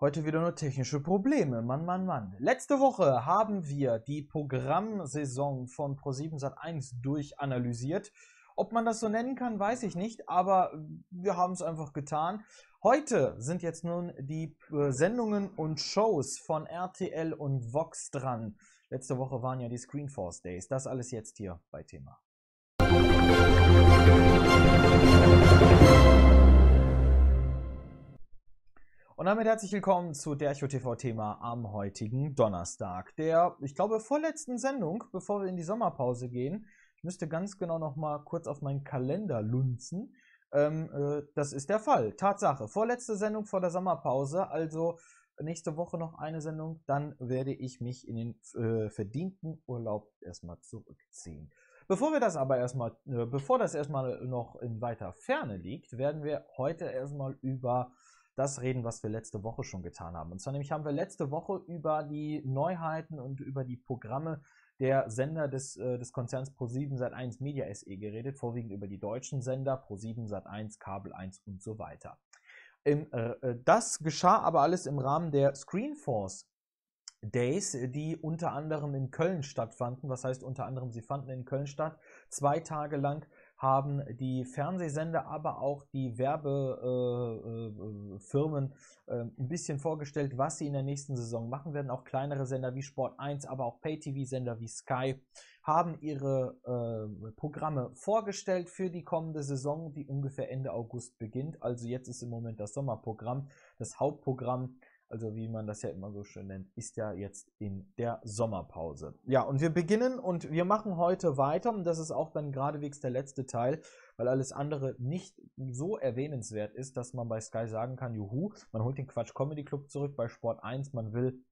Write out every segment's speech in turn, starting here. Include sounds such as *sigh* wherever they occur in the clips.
Heute wieder nur technische Probleme. Mann, Mann, Mann. Letzte Woche haben wir die Programmsaison von Pro7 Sat1 durchanalysiert. Ob man das so nennen kann, weiß ich nicht, aber wir haben es einfach getan. Heute sind jetzt nun die äh, Sendungen und Shows von RTL und Vox dran. Letzte Woche waren ja die Screenforce Days. Das alles jetzt hier bei Thema. Und damit herzlich willkommen zu der TV-Thema am heutigen Donnerstag. Der, ich glaube, vorletzten Sendung, bevor wir in die Sommerpause gehen. Ich müsste ganz genau noch mal kurz auf meinen Kalender lunzen. Ähm, äh, das ist der Fall. Tatsache. Vorletzte Sendung vor der Sommerpause. Also nächste Woche noch eine Sendung. Dann werde ich mich in den äh, verdienten Urlaub erstmal zurückziehen. Bevor wir das aber erstmal, äh, bevor das erstmal noch in weiter Ferne liegt, werden wir heute erstmal über das reden, was wir letzte Woche schon getan haben. Und zwar nämlich haben wir letzte Woche über die Neuheiten und über die Programme der Sender des, äh, des Konzerns Pro7 Sat1 Media SE geredet, vorwiegend über die deutschen Sender Pro7 Sat1, Kabel 1 und so weiter. Im, äh, äh, das geschah aber alles im Rahmen der Screenforce Days, die unter anderem in Köln stattfanden. Was heißt unter anderem, sie fanden in Köln statt, zwei Tage lang haben die Fernsehsender, aber auch die Werbefirmen äh, äh, äh, ein bisschen vorgestellt, was sie in der nächsten Saison machen werden. Auch kleinere Sender wie Sport 1, aber auch Pay-TV-Sender wie Sky haben ihre äh, Programme vorgestellt für die kommende Saison, die ungefähr Ende August beginnt. Also jetzt ist im Moment das Sommerprogramm, das Hauptprogramm also wie man das ja immer so schön nennt, ist ja jetzt in der Sommerpause. Ja, und wir beginnen und wir machen heute weiter und das ist auch dann geradewegs der letzte Teil, weil alles andere nicht so erwähnenswert ist, dass man bei Sky sagen kann, juhu, man holt den Quatsch Comedy Club zurück bei Sport 1, man will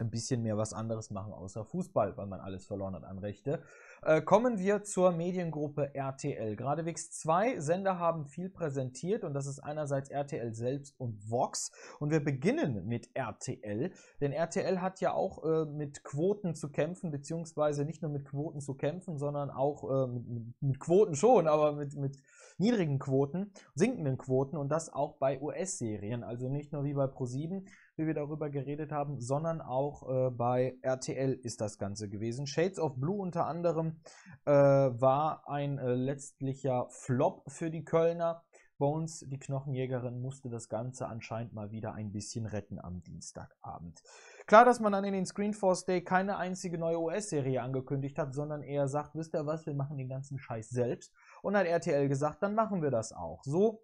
ein bisschen mehr was anderes machen außer Fußball, weil man alles verloren hat an Rechte. Äh, kommen wir zur Mediengruppe RTL. Geradewegs zwei Sender haben viel präsentiert und das ist einerseits RTL selbst und Vox. Und wir beginnen mit RTL, denn RTL hat ja auch äh, mit Quoten zu kämpfen, beziehungsweise nicht nur mit Quoten zu kämpfen, sondern auch äh, mit, mit, Quoten schon, aber mit, mit niedrigen Quoten, sinkenden Quoten und das auch bei US-Serien. Also nicht nur wie bei Pro7, wie wir darüber geredet haben, sondern auch äh, bei RTL ist das Ganze gewesen. Shades of Blue unter anderem äh, war ein äh, letztlicher Flop für die Kölner. Bones, die Knochenjägerin, musste das Ganze anscheinend mal wieder ein bisschen retten am Dienstagabend. Klar, dass man dann in den Screenforce Day keine einzige neue US-Serie angekündigt hat, sondern eher sagt, wisst ihr was, wir machen den ganzen Scheiß selbst. Und hat RTL gesagt, dann machen wir das auch. So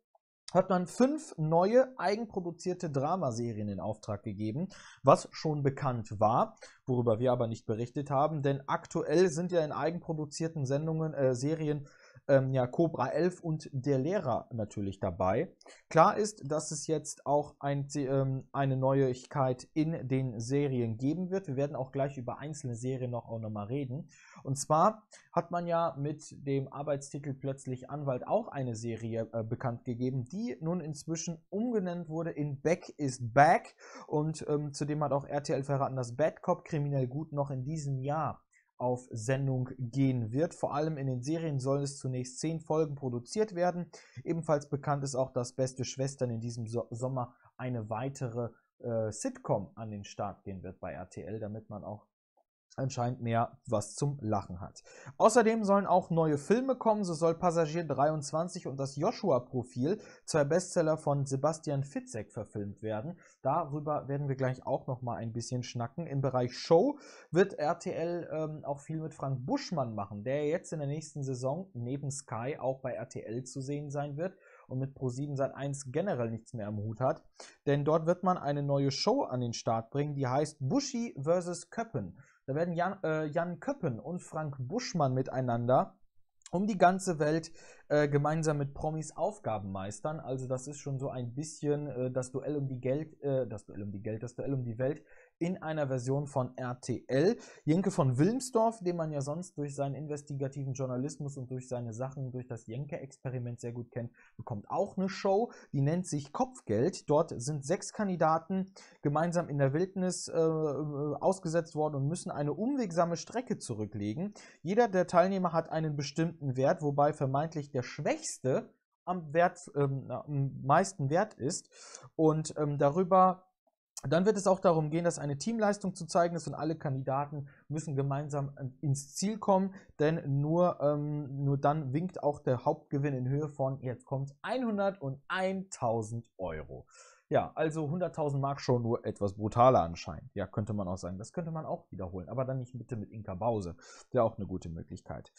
hat man fünf neue eigenproduzierte Dramaserien in Auftrag gegeben, was schon bekannt war, worüber wir aber nicht berichtet haben, denn aktuell sind ja in eigenproduzierten Sendungen, äh, Serien ähm, ja, Cobra 11 und der Lehrer natürlich dabei. Klar ist, dass es jetzt auch ein, ähm, eine Neuigkeit in den Serien geben wird. Wir werden auch gleich über einzelne Serien noch auch nochmal reden. Und zwar hat man ja mit dem Arbeitstitel Plötzlich Anwalt auch eine Serie äh, bekannt gegeben, die nun inzwischen umgenannt wurde in Back is Back. Und ähm, zudem hat auch RTL verraten, dass Bad Cop kriminell gut noch in diesem Jahr auf Sendung gehen wird. Vor allem in den Serien sollen es zunächst zehn Folgen produziert werden. Ebenfalls bekannt ist auch, dass Beste Schwestern in diesem so Sommer eine weitere äh, Sitcom an den Start gehen wird bei RTL, damit man auch anscheinend mehr was zum Lachen hat. Außerdem sollen auch neue Filme kommen, so soll Passagier 23 und das Joshua-Profil, zwei Bestseller von Sebastian Fitzek, verfilmt werden. Darüber werden wir gleich auch noch mal ein bisschen schnacken. Im Bereich Show wird RTL ähm, auch viel mit Frank Buschmann machen, der jetzt in der nächsten Saison neben Sky auch bei RTL zu sehen sein wird und mit Pro7 Sat1 generell nichts mehr am Hut hat. Denn dort wird man eine neue Show an den Start bringen, die heißt Buschi vs. Köppen. Da werden Jan, äh, Jan Köppen und Frank Buschmann miteinander um die ganze Welt äh, gemeinsam mit Promis Aufgaben meistern. Also das ist schon so ein bisschen äh, das Duell um die Geld, äh, das Duell um die Geld, das Duell um die Welt in einer Version von RTL. Jenke von Wilmsdorf, den man ja sonst durch seinen investigativen Journalismus und durch seine Sachen, durch das Jenke-Experiment sehr gut kennt, bekommt auch eine Show, die nennt sich Kopfgeld. Dort sind sechs Kandidaten gemeinsam in der Wildnis äh, ausgesetzt worden und müssen eine unwegsame Strecke zurücklegen. Jeder der Teilnehmer hat einen bestimmten Wert, wobei vermeintlich der Schwächste am, Wert, ähm, am meisten wert ist. Und ähm, darüber Dann wird es auch darum gehen, dass eine Teamleistung zu zeigen ist und alle Kandidaten müssen gemeinsam ins Ziel kommen, denn nur, ähm, nur dann winkt auch der Hauptgewinn in Höhe von, jetzt kommt 101.000 Euro. Ja, also 100.000 Mark schon nur etwas brutaler anscheinend. Ja, könnte man auch sagen. Das könnte man auch wiederholen, aber dann nicht bitte mit Inka Bause. Wäre auch eine gute Möglichkeit.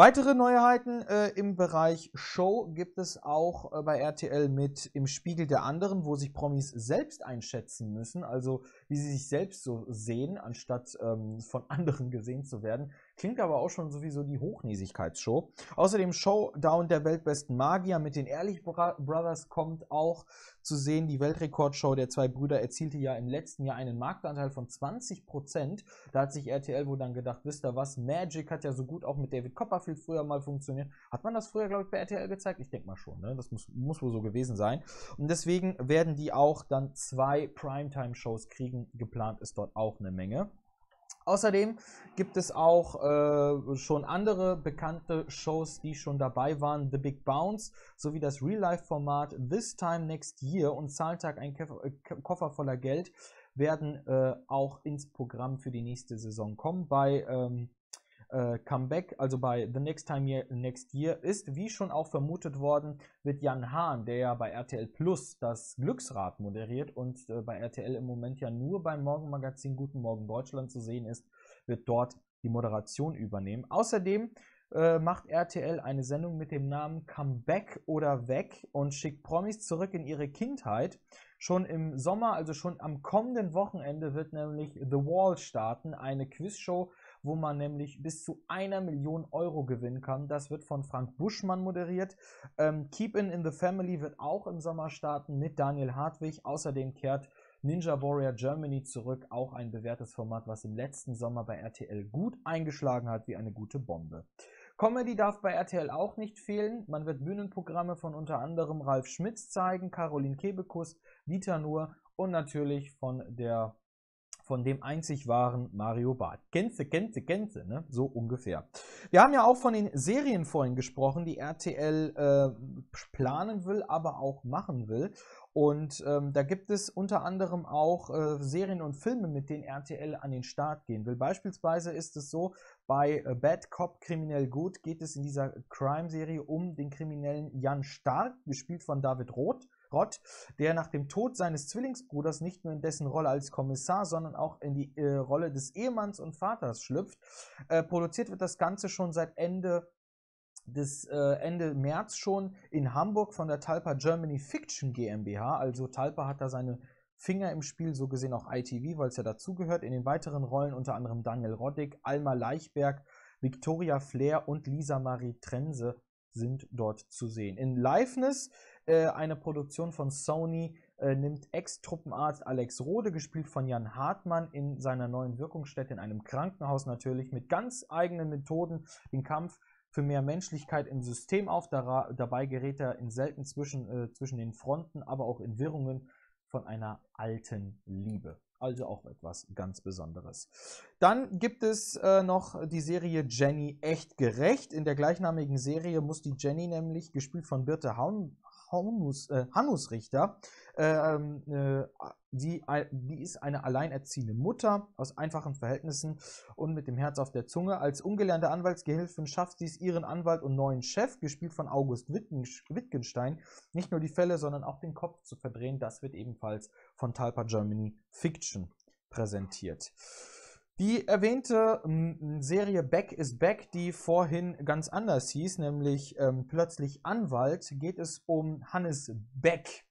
Weitere Neuheiten äh, im Bereich Show gibt es auch äh, bei RTL mit im Spiegel der anderen, wo sich Promis selbst einschätzen müssen, also wie sie sich selbst so sehen, anstatt ähm, von *laughs* anderen gesehen zu werden. Klingt aber auch schon sowieso die Hochnäsigkeitsshow. Außerdem Showdown der weltbesten Magier mit den Ehrlich Brothers kommt auch zu sehen. Die Weltrekordshow der zwei Brüder erzielte ja im letzten Jahr einen Marktanteil von 20%. Da hat sich RTL wohl dann gedacht, wisst ihr was, Magic hat ja so gut auch mit David Copperfield früher mal funktioniert. Hat man das früher, glaube ich, bei RTL gezeigt? Ich denke mal schon, ne? Das muss, muss wohl so gewesen sein. Und deswegen werden die auch dann zwei Primetime-Shows kriegen. Geplant ist dort auch eine Menge. Außerdem gibt es auch äh, schon andere bekannte Shows, die schon dabei waren. The Big Bounce sowie das Real-Life-Format This Time Next Year und Zahltag ein äh, Koffer voller Geld werden äh, auch ins Programm für die nächste Saison kommen. Bei ähm, äh, Comeback, also bei The Next Time Year, Next Year, ist, wie schon auch vermutet worden, wird Jan Hahn, der ja bei RTL Plus das Glücksrad moderiert und äh, bei RTL im Moment ja nur beim Morgenmagazin Guten Morgen Deutschland zu sehen ist, wird dort die Moderation übernehmen. Außerdem äh, macht RTL eine Sendung mit dem Namen Comeback oder Weg und schickt Promis zurück in ihre Kindheit. Schon im Sommer, also schon am kommenden Wochenende, wird nämlich The Wall starten, eine Quizshow wo man nämlich bis zu einer Million Euro gewinnen kann. Das wird von Frank Buschmann moderiert. Ähm, Keep In in the Family wird auch im Sommer starten mit Daniel Hartwig. Außerdem kehrt Ninja Warrior Germany zurück, auch ein bewährtes Format, was im letzten Sommer bei RTL gut eingeschlagen hat wie eine gute Bombe. Comedy darf bei RTL auch nicht fehlen. Man wird Bühnenprogramme von unter anderem Ralf Schmitz zeigen, Caroline Kebekus, Dieter Nuhr und natürlich von der von dem einzig wahren Mario Barth. Gänse, Gänse, Gänse, ne? So ungefähr. Wir haben ja auch von den Serien vorhin gesprochen, die RTL äh, planen will, aber auch machen will. Und ähm, da gibt es unter anderem auch äh, Serien und Filme, mit denen RTL an den Start gehen will. Beispielsweise ist es so, bei äh, Bad Cop Kriminell Gut geht es in dieser Crime-Serie um den Kriminellen Jan Stark, gespielt von David Roth. Rott, der nach dem Tod seines Zwillingsbruders nicht nur in dessen Rolle als Kommissar, sondern auch in die äh, Rolle des Ehemanns und Vaters schlüpft. Äh, produziert wird das Ganze schon seit Ende des äh, Ende März schon in Hamburg von der Talpa Germany Fiction GmbH. Also Talpa hat da seine Finger im Spiel, so gesehen auch ITV, weil es ja dazugehört. In den weiteren Rollen unter anderem Daniel Roddick, Alma Leichberg, Victoria Flair und Lisa Marie Trense sind dort zu sehen. In Liveness äh, eine Produktion von Sony äh, nimmt Ex-Truppenarzt Alex Rode, gespielt von Jan Hartmann, in seiner neuen Wirkungsstätte in einem Krankenhaus natürlich mit ganz eigenen Methoden den Kampf für mehr Menschlichkeit im System auf. Da, dabei gerät er in selten zwischen, äh, zwischen den Fronten, aber auch in Wirrungen von einer alten Liebe. Also auch etwas ganz Besonderes. Dann gibt es äh, noch die Serie Jenny echt gerecht. In der gleichnamigen Serie muss die Jenny nämlich, gespielt von Birte Haun Hanus, äh, Hanus Richter. Ähm, äh, die ist eine alleinerziehende Mutter aus einfachen Verhältnissen und mit dem Herz auf der Zunge. Als ungelernte Anwaltsgehilfin schafft sie es ihren Anwalt und neuen Chef, gespielt von August Wittgenstein, nicht nur die Fälle, sondern auch den Kopf zu verdrehen. Das wird ebenfalls von Talpa Germany Fiction präsentiert. Die erwähnte ähm, Serie Back is Back, die vorhin ganz anders hieß, nämlich ähm, plötzlich Anwalt, geht es um Hannes Beck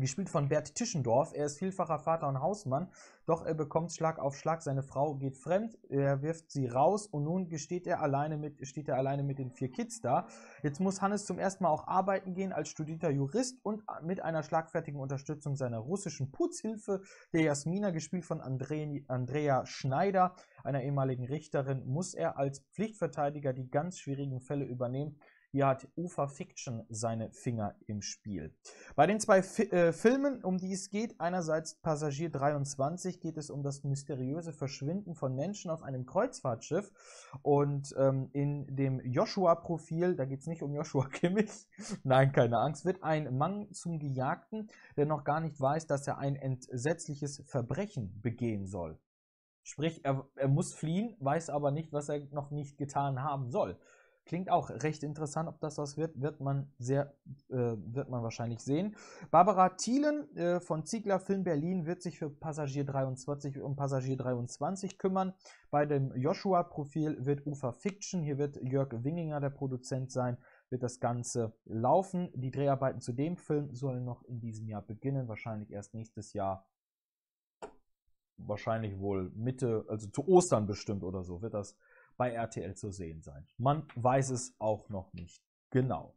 gespielt von Bert Tischendorf. Er ist vielfacher Vater und Hausmann, doch er bekommt Schlag auf Schlag. Seine Frau geht fremd, er wirft sie raus und nun gesteht er alleine mit, steht er alleine mit den vier Kids da. Jetzt muss Hannes zum ersten Mal auch arbeiten gehen als studierter Jurist und mit einer schlagfertigen Unterstützung seiner russischen Putzhilfe, der Jasmina, gespielt von Andre, Andrea Schneider, einer ehemaligen Richterin, muss er als Pflichtverteidiger die ganz schwierigen Fälle übernehmen Hier hat Ufa Fiction seine Finger im Spiel. Bei den zwei Fi äh, Filmen, um die es geht, einerseits Passagier 23 geht es um das mysteriöse Verschwinden von Menschen auf einem Kreuzfahrtschiff und ähm, in dem Joshua-Profil, da geht es nicht um Joshua *laughs* Kimmich, nein, keine Angst, wird ein Mann zum Gejagten, der noch gar nicht weiß, dass er ein entsetzliches Verbrechen begehen soll. Sprich, er, er muss fliehen, weiß aber nicht, was er noch nicht getan haben soll. Klingt auch recht interessant, ob das was wird, wird man sehr, äh, wird man wahrscheinlich sehen. Barbara Thielen äh, von Ziegler Film Berlin wird sich für Passagier 23 um Passagier 23 kümmern. Bei dem Joshua-Profil wird Ufer Fiction, hier wird Jörg Winginger der Produzent sein, wird das Ganze laufen. Die Dreharbeiten zu dem Film sollen noch in diesem Jahr beginnen, wahrscheinlich erst nächstes Jahr. Wahrscheinlich wohl Mitte, also zu Ostern bestimmt oder so, wird das bei RTL zu sehen sein. Man weiß es auch noch nicht genau.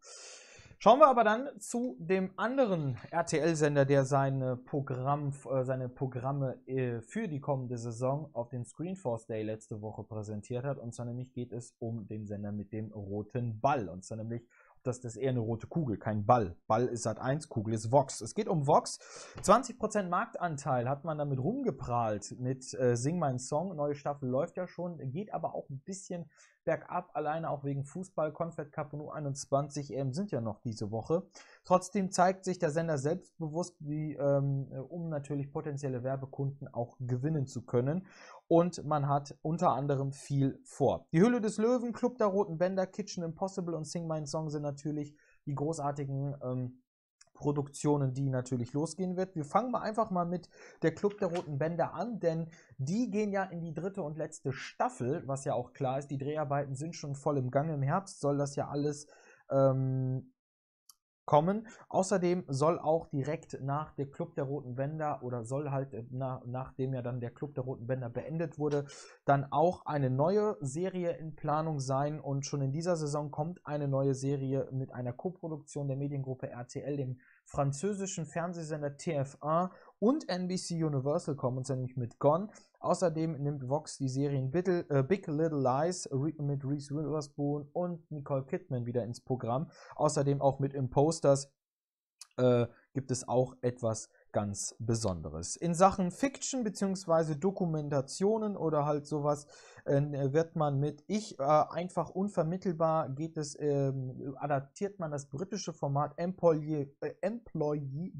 Schauen wir aber dann zu dem anderen RTL-Sender, der seine, Programm, äh, seine Programme äh, für die kommende Saison auf dem Screenforce Day letzte Woche präsentiert hat. Und zwar nämlich geht es um den Sender mit dem roten Ball. Und zwar nämlich das, das eher eine rote Kugel, kein Ball. Ball ist Sat 1, Kugel ist Vox. Es geht um Vox. 20% Marktanteil hat man damit rumgeprahlt mit äh, Sing mein Song. Neue Staffel läuft ja schon, geht aber auch ein bisschen bergab, alleine auch wegen Fußball, Confed Cup und U21 EM sind ja noch diese Woche. Trotzdem zeigt sich der Sender selbstbewusst, wie, ähm, um natürlich potenzielle Werbekunden auch gewinnen zu können. Und man hat unter anderem viel vor. Die Hülle des Löwen, Club der Roten Bänder, Kitchen Impossible und Sing My Song sind natürlich die großartigen ähm, Produktionen, die natürlich losgehen wird. Wir fangen mal einfach mal mit der Club der Roten Bänder an, denn die gehen ja in die dritte und letzte Staffel, was ja auch klar ist. Die Dreharbeiten sind schon voll im Gange. Im Herbst soll das ja alles ähm, kommen. Außerdem soll auch direkt nach der Club der Roten Bänder oder soll halt äh, na, nachdem ja dann der Club der Roten Bänder beendet wurde, dann auch eine neue Serie in Planung sein und schon in dieser Saison kommt eine neue Serie mit einer Koproduktion der Mediengruppe RTL, dem französischen Fernsehsender TF1 und NBC Universal kommen, nämlich mit Gone. Außerdem nimmt Vox die Serien Big, äh, Big Little Lies mit Reese Witherspoon und Nicole Kidman wieder ins Programm. Außerdem auch mit Imposters äh, gibt es auch etwas ganz Besonderes. In Sachen Fiction bzw. Dokumentationen oder halt sowas äh, wird man mit Ich äh, einfach unvermittelbar geht es, ähm, adaptiert man das britische Format Employee, äh, Employee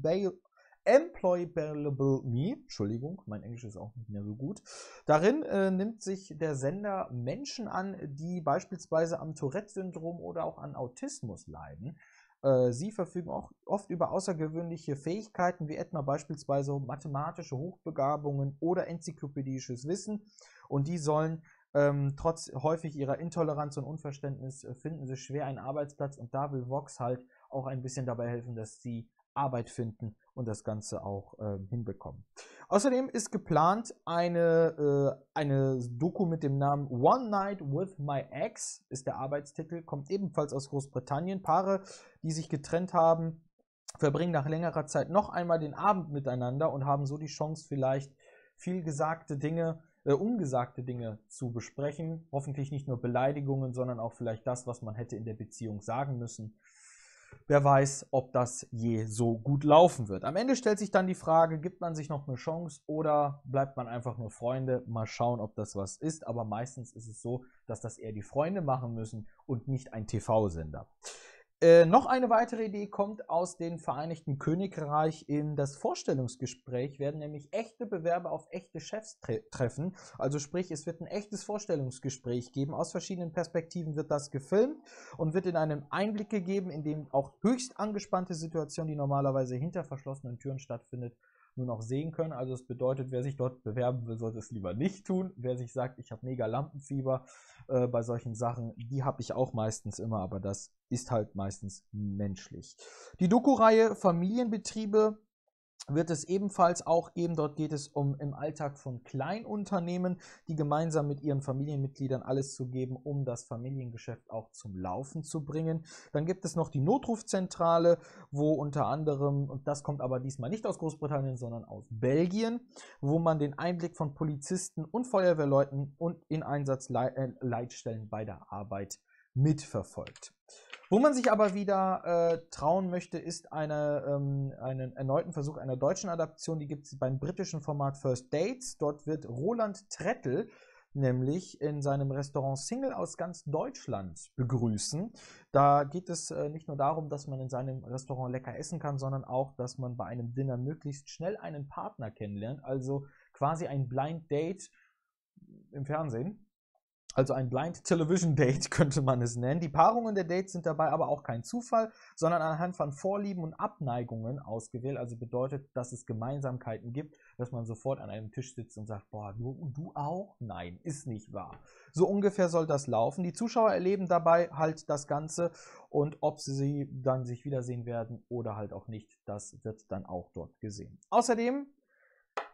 Employable Me, Entschuldigung, mein Englisch ist auch nicht mehr so gut. Darin äh, nimmt sich der Sender Menschen an, die beispielsweise am Tourette-Syndrom oder auch an Autismus leiden. Äh, sie verfügen auch oft über außergewöhnliche Fähigkeiten, wie etwa beispielsweise mathematische Hochbegabungen oder enzyklopädisches Wissen. Und die sollen ähm, trotz häufig ihrer Intoleranz und Unverständnis äh, finden sie schwer einen Arbeitsplatz. Und da will Vox halt auch ein bisschen dabei helfen, dass sie Arbeit finden und das Ganze auch äh, hinbekommen. Außerdem ist geplant eine, äh, eine Doku mit dem Namen One Night with My Ex, ist der Arbeitstitel, kommt ebenfalls aus Großbritannien. Paare, die sich getrennt haben, verbringen nach längerer Zeit noch einmal den Abend miteinander und haben so die Chance, vielleicht viel gesagte Dinge, äh, ungesagte Dinge zu besprechen. Hoffentlich nicht nur Beleidigungen, sondern auch vielleicht das, was man hätte in der Beziehung sagen müssen. Wer weiß, ob das je so gut laufen wird. Am Ende stellt sich dann die Frage, gibt man sich noch eine Chance oder bleibt man einfach nur Freunde? Mal schauen, ob das was ist. Aber meistens ist es so, dass das eher die Freunde machen müssen und nicht ein TV-Sender. Äh, noch eine weitere Idee kommt aus dem Vereinigten Königreich. In das Vorstellungsgespräch werden nämlich echte Bewerber auf echte Chefs tre treffen. Also sprich, es wird ein echtes Vorstellungsgespräch geben. Aus verschiedenen Perspektiven wird das gefilmt und wird in einem Einblick gegeben, in dem auch höchst angespannte Situation, die normalerweise hinter verschlossenen Türen stattfindet, nur noch sehen können. Also es bedeutet, wer sich dort bewerben will, sollte es lieber nicht tun. Wer sich sagt, ich habe mega Lampenfieber äh, bei solchen Sachen, die habe ich auch meistens immer, aber das ist halt meistens menschlich. Die Doku-Reihe Familienbetriebe wird es ebenfalls auch geben. Dort geht es um im Alltag von Kleinunternehmen, die gemeinsam mit ihren Familienmitgliedern alles zu geben, um das Familiengeschäft auch zum Laufen zu bringen. Dann gibt es noch die Notrufzentrale, wo unter anderem, und das kommt aber diesmal nicht aus Großbritannien, sondern aus Belgien, wo man den Einblick von Polizisten und Feuerwehrleuten und in Einsatzleitstellen bei der Arbeit mitverfolgt. Wo man sich aber wieder äh, trauen möchte, ist eine, ähm, einen erneuten Versuch einer deutschen Adaption. Die gibt es beim britischen Format First Dates. Dort wird Roland Trettel nämlich in seinem Restaurant Single aus ganz Deutschland begrüßen. Da geht es äh, nicht nur darum, dass man in seinem Restaurant lecker essen kann, sondern auch, dass man bei einem Dinner möglichst schnell einen Partner kennenlernt. Also quasi ein Blind Date im Fernsehen. Also ein Blind Television *laughs* Date könnte man es nennen. Die Paarungen der Dates sind dabei aber auch kein Zufall, sondern anhand von Vorlieben und Abneigungen ausgewählt. Also bedeutet, dass es Gemeinsamkeiten gibt, dass man sofort an einem Tisch sitzt und sagt, boah, du, du auch? Nein, ist nicht wahr. So ungefähr soll das laufen. Die Zuschauer erleben dabei halt das Ganze und ob sie dann sich wiedersehen werden oder halt auch nicht, das wird dann auch dort gesehen. Außerdem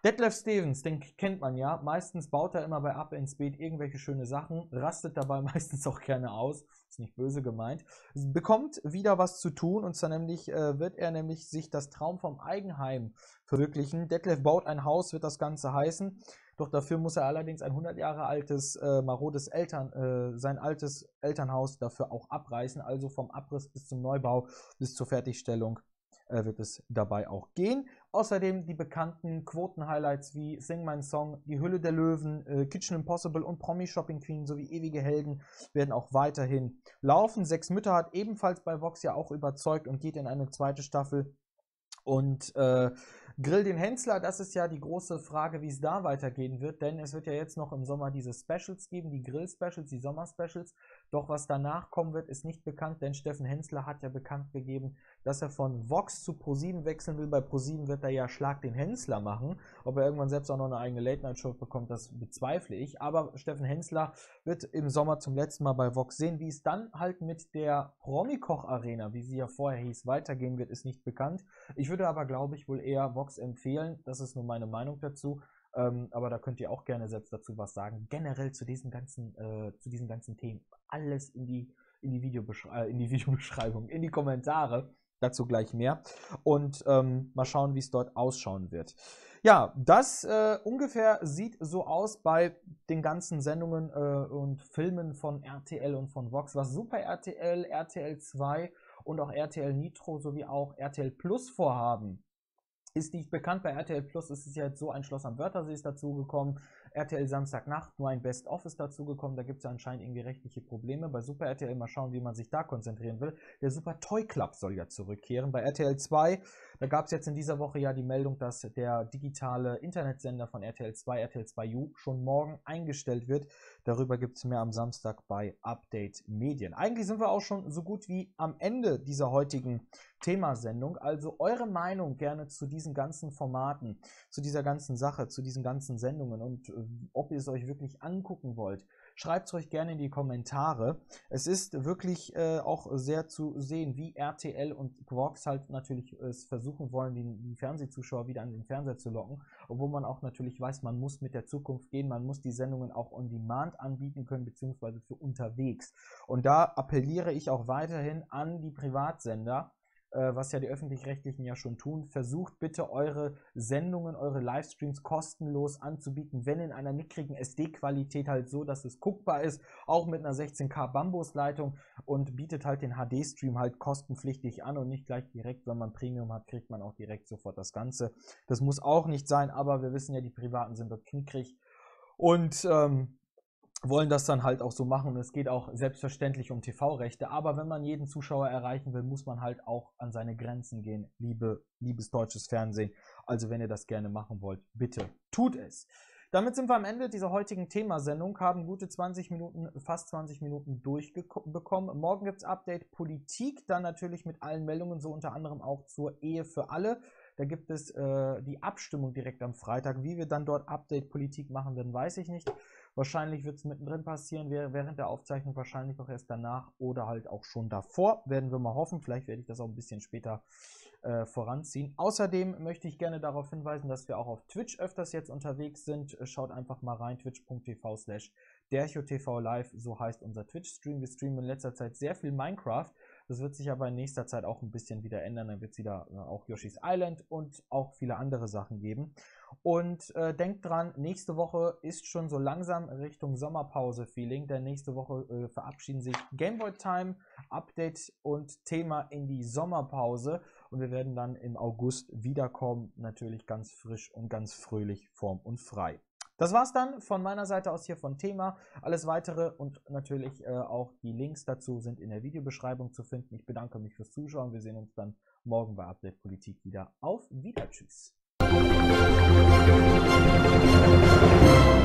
Detlef Stevens, den kennt man ja. Meistens baut er immer bei Up ins Beat irgendwelche schöne Sachen, rastet dabei *laughs* meistens auch gerne aus. Ist nicht böse gemeint. Bekommt wieder was zu tun und zwar nämlich äh, wird er nämlich sich das Traum vom Eigenheim verwirklichen. Detlef baut ein Haus, wird das Ganze heißen. Doch dafür muss er allerdings ein 100 Jahre altes, äh, marodes Eltern, äh, sein altes Elternhaus dafür auch abreißen. Also vom Abriss bis zum Neubau bis zur Fertigstellung äh, wird es dabei auch gehen. Außerdem die bekannten Quoten-Highlights wie Sing My Song, Die Hülle der Löwen, äh, Kitchen Impossible und Promi Shopping Queen sowie Ewige Helden werden auch weiterhin laufen. Sechs Mütter hat ebenfalls bei Vox ja auch überzeugt und geht in eine zweite Staffel. Und äh, Grill den Hensler, das ist ja die große Frage, wie es da weitergehen wird, denn es wird ja jetzt noch im Sommer diese Specials geben, die Grill-Specials, die Sommer-Specials. Doch was danach kommen wird, ist nicht bekannt, denn Steffen Hensler hat ja bekannt gegeben, dass er von Vox zu Pro7 wechseln will. Bei Pro7 wird er ja Schlag den Hensler machen. Ob er irgendwann selbst auch noch eine eigene Late-Night-Show bekommt, das bezweifle ich. Aber Steffen Hensler wird im Sommer zum letzten Mal bei Vox sehen. Wie es dann halt mit der Promi-Koch-Arena, wie sie ja vorher hieß, weitergehen wird, ist nicht bekannt. Ich würde aber, glaube ich, wohl eher Vox empfehlen. Das ist nur meine Meinung dazu. Ähm, aber da könnt ihr auch gerne selbst dazu was sagen. Generell zu diesen ganzen, äh, zu diesen ganzen Themen. Alles in die, in die, Videobeschrei äh, in die *laughs* Videobeschreibung, in die Kommentare. Dazu gleich mehr. Und ähm, mal schauen, wie es dort ausschauen wird. Ja, das äh, ungefähr sieht so aus bei den ganzen Sendungen äh, und Filmen von RTL und von Vox. Was Super RTL, RTL 2 und auch RTL Nitro sowie auch RTL Plus vorhaben, ist nicht bekannt. Bei RTL Plus ist es ja jetzt so, ein Schloss am Wörthersee ist dazugekommen. RTL Samstagnacht nur ein Best-of ist dazugekommen. Da gibt es ja anscheinend irgendwie rechtliche Probleme. Bei Super RTL mal schauen, wie man sich da konzentrieren will. Der Super Toy Club soll ja zurückkehren. Bei RTL 2, da gab es jetzt in dieser Woche ja die Meldung, dass der digitale Internetsender von RTL 2, RTL 2U, schon morgen eingestellt wird. Darüber gibt es mehr am Samstag bei Update Medien. Eigentlich sind wir auch schon so gut wie am Ende dieser heutigen Themasendung. Also eure Meinung gerne zu diesen ganzen Formaten, zu dieser ganzen Sache, zu diesen ganzen Sendungen und äh, ob ihr es euch wirklich angucken wollt. Schreibt es euch gerne in die Kommentare. Es ist wirklich äh, auch sehr zu sehen, wie RTL und Quarks halt natürlich es versuchen wollen, die, die Fernsehzuschauer wieder an den Fernseher zu locken. Obwohl man auch natürlich weiß, man muss mit der Zukunft gehen, man muss die Sendungen auch on demand anbieten können, beziehungsweise für unterwegs. Und da appelliere ich auch weiterhin an die Privatsender, was ja die öffentlich-rechtlichen ja schon tun, versucht bitte eure Sendungen, eure Livestreams kostenlos anzubieten, wenn in einer mickrigen SD-Qualität halt so, dass es guckbar ist, auch mit einer 16K Bambus-Leitung und bietet halt den HD-Stream halt kostenpflichtig an und nicht gleich direkt, wenn man Premium hat, kriegt man auch direkt sofort das Ganze. Das muss auch nicht sein, aber wir wissen ja, die Privaten sind dort knickrig und ähm, wollen das dann halt auch so machen. Und es geht auch selbstverständlich um TV-Rechte. Aber wenn man jeden Zuschauer erreichen will, muss man halt auch an seine Grenzen gehen, liebe, liebes deutsches Fernsehen. Also wenn ihr das gerne machen wollt, bitte tut es. Damit sind wir am Ende dieser heutigen Themasendung, haben gute 20 Minuten, fast 20 Minuten durchbekommen. Morgen gibt's Update Politik, dann natürlich mit allen Meldungen, so unter anderem auch zur Ehe für alle. Da gibt es äh, die Abstimmung direkt am Freitag. Wie wir dann dort Update Politik machen werden, weiß ich nicht. Wahrscheinlich wird es mittendrin passieren, während der Aufzeichnung, wahrscheinlich auch erst danach oder halt auch schon davor. Werden wir mal hoffen. Vielleicht werde ich das auch ein bisschen später äh, voranziehen. Außerdem möchte ich gerne darauf hinweisen, dass wir auch auf Twitch öfters jetzt unterwegs sind. Schaut einfach mal rein, twitch.tv slash derchotv live, so heißt unser Twitch-Stream. Wir streamen in letzter Zeit sehr viel Minecraft. Das wird sich aber in nächster Zeit auch ein bisschen wieder ändern. Dann wird es wieder äh, auch Yoshi's Island und auch viele andere Sachen geben. Und äh, denkt dran, nächste Woche ist schon so langsam Richtung Sommerpause-Feeling, denn nächste Woche äh, verabschieden sich Gameboy Time, Update und Thema in die Sommerpause. Und wir werden dann im August wiederkommen, natürlich ganz frisch und ganz fröhlich, form und frei. Das war's dann von meiner Seite aus hier von Thema. Alles weitere und natürlich äh, auch die Links dazu sind in der Videobeschreibung zu finden. Ich bedanke mich fürs Zuschauen. Wir sehen uns dann morgen bei Update Politik wieder. Auf Wieder. Tschüss. Thank you.